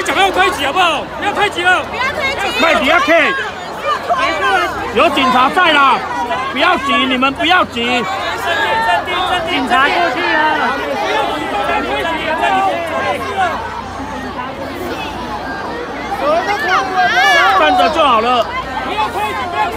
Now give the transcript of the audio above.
要在讲要推挤好不好？不要推挤了，不要推挤，快点 K，有警察在啦，不要挤，你们不要挤。警察过去了。站着就好了。不要推挤，不要挤